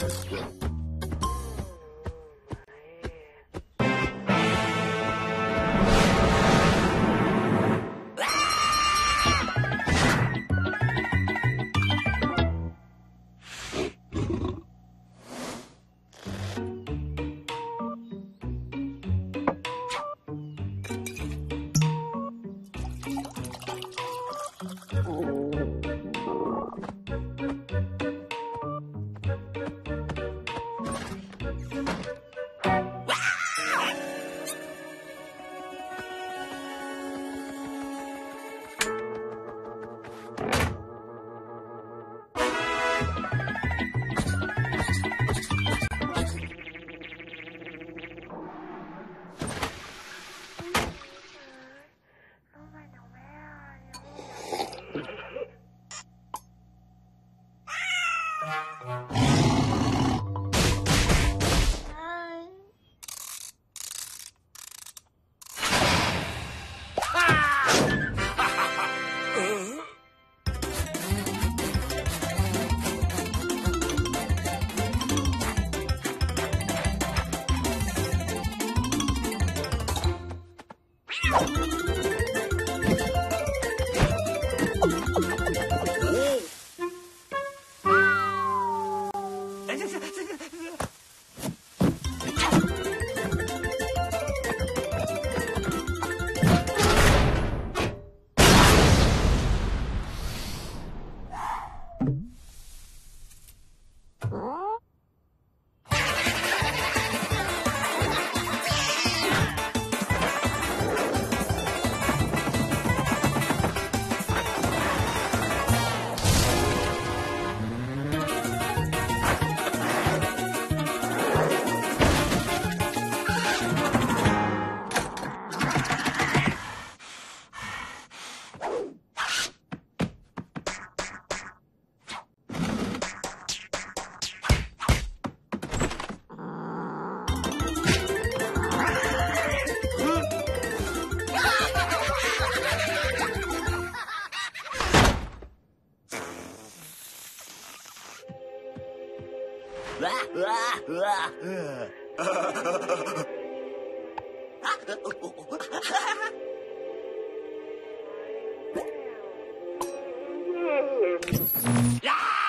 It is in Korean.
Let's go. Thank mm -hmm. you. yeah!